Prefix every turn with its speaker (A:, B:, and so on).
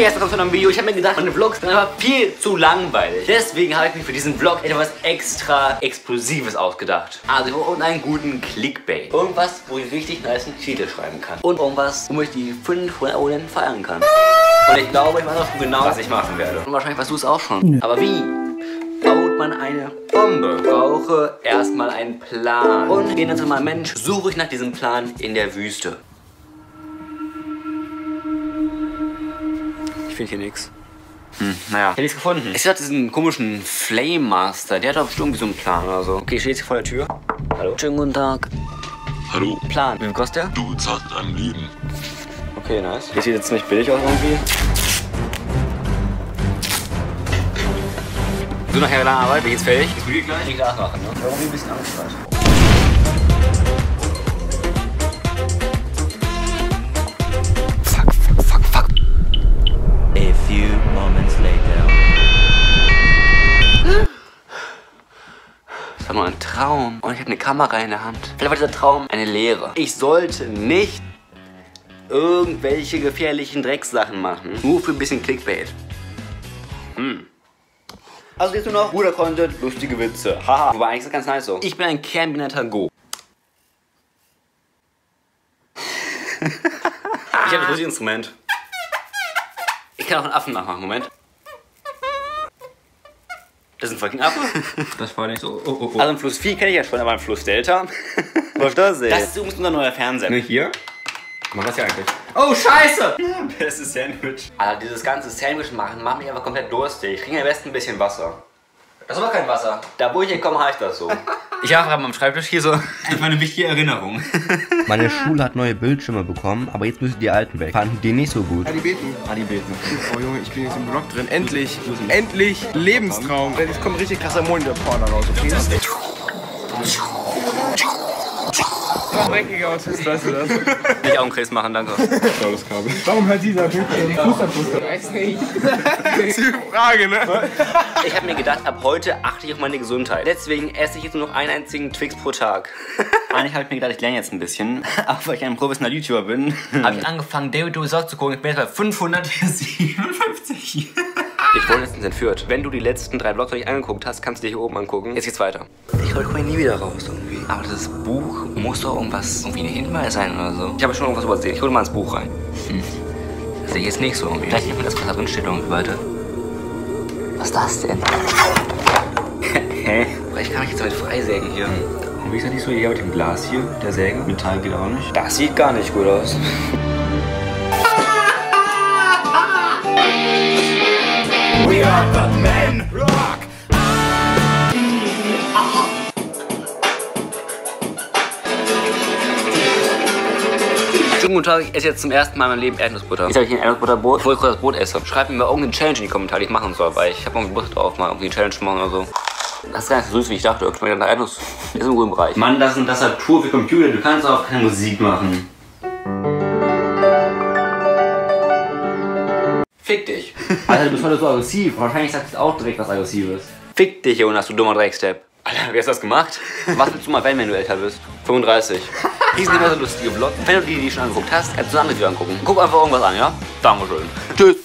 A: Hey, erst kommt von einem Video. Ich habe mir gedacht, meine Vlogs sind einfach viel zu langweilig. Deswegen habe ich mir für diesen Vlog etwas extra Explosives ausgedacht. Also und einen guten Clickbait. Irgendwas, wo ich richtig nice Titel schreiben kann. Und irgendwas, womit ich die 500 Abonnenten feiern kann. Und ich glaube, ich weiß auch genau, was ich machen werde. Und wahrscheinlich weißt du es auch schon. Aber wie? baut man eine Bombe. Ich brauche erstmal einen Plan. Und gehen jetzt mal Mensch, suche ich nach diesem Plan in der Wüste. Finde hier nichts. Hm, naja. Ich hab nichts gefunden. Es hat diesen komischen Flame Master. Der hat doch bestimmt irgendwie so einen Plan oder so. Okay, ich stehe jetzt hier vor der Tür. Hallo. Schönen guten Tag.
B: Hallo,
A: Plan. Wie viel kostet der?
B: du bezahlst mit einem Leben.
A: Okay, nice. Das sieht jetzt nicht billig aus irgendwie. So nachher lange Arbeit, wie geht's fertig? Ist mir gleich? Ich darf machen, ne? Irgendwie ein bisschen Angst Traum. Und ich habe eine Kamera in der Hand. Vielleicht war dieser Traum eine Lehre. Ich sollte nicht irgendwelche gefährlichen Dreckssachen machen. Nur für ein bisschen Clickbait. Hm. Also jetzt nur noch guter Content, lustige Witze. Haha. Wobei eigentlich ist das ganz nice so. Ich bin ein kernbenannter Go. ich habe ein Musikinstrument. Ich kann auch einen Affen nachmachen. Moment. Das ist ein fucking Affe.
C: Das war nicht so. Oh, oh, oh.
A: Also ein Fluss 4 kenne ich ja schon, aber ein Fluss Delta. Was ist das denn? Das ist übrigens unser neuer Fernseher.
C: Ne, hier? Mach das ja eigentlich. Oh, scheiße!
A: Bestes Sandwich. Alter, dieses ganze Sandwich machen macht mich einfach komplett durstig. Ich trinke am besten ein bisschen Wasser.
C: Das ist aber kein Wasser.
A: Da wo ich herkomme, heißt das so. Ich habe am Schreibtisch hier so meine wichtige Erinnerung.
D: Meine Schule hat neue Bildschirme bekommen, aber jetzt müssen die alten weg. Fanden die nicht so gut.
E: Adi beten.
C: Adi beten.
E: Oh Junge, ich bin jetzt im Blog drin. Endlich. Endlich. Lebenstraum. Jetzt kommt richtig krasser Monitor-Porno raus, okay? Dreckiger Autist, weißt du das?
A: Nicht Augenkrebs machen, danke.
E: Tolles Kabel. Warum hat dieser Typ den Fußabdruck? Weiß nicht. Das ist die Frage, ne?
A: Ich habe mir gedacht, ab heute achte ich auf meine Gesundheit. Deswegen esse ich jetzt nur noch einen einzigen Twix pro Tag. Eigentlich habe ich mir gedacht, ich lerne jetzt ein bisschen. Aber weil ich ein professioneller YouTuber bin, habe ich angefangen, David Dosok zu gucken. Ich bin jetzt bei 557. Ich wurde letztens entführt. Wenn du die letzten drei Vlogs noch nicht angeguckt hast, kannst du dir hier oben angucken. Jetzt geht's weiter. Ich glaube, ich komme nie wieder raus irgendwie. Aber das Buch muss doch irgendwas, irgendwie ein Hinweis sein oder so. Ich habe schon irgendwas übersehen. Ich hole mal ins Buch rein. Hm. Das sehe ich jetzt nicht so irgendwie. Vielleicht nicht mehr das, was da drin steht irgendwie weiter. Was ist das denn? Hä? Ich kann mich jetzt damit freisägen hier.
C: Und wie ist das nicht so eher mit dem Glas hier? Der Säge? Metall geht auch nicht.
A: Das sieht gar nicht gut aus. Schönen guten Tag, ich esse jetzt zum ersten Mal in meinem Leben Erdnussbutter. Jetzt habe ich ein Erdnussbutterbrot, bevor ich kurz das Brot esse. Schreibt mir mal irgendeine Challenge in die Kommentare, die ich machen soll, weil ich habe irgendwie Lust drauf, mal irgendwie eine Challenge zu machen oder so. Das ist gar nicht so süß, wie ich dachte. Schmeckt nach Erdnuss. Ist im guten Bereich. Mann, das ist eine Tastatur für Computer. Du kannst auch keine Musik machen. Fick dich. Alter, du bist heute so aggressiv. Wahrscheinlich sagst du auch direkt was Aggressives. Fick dich, Jonas, du dummer Dreckstep. Alter, wie hast du das gemacht? Was willst du mal werden, wenn du älter bist? 35. Die sind immer so lustige Vlogs. Wenn du die, die schon angeguckt hast, kannst du andere Videos angucken. Guck einfach irgendwas an, ja? Dankeschön. Tschüss.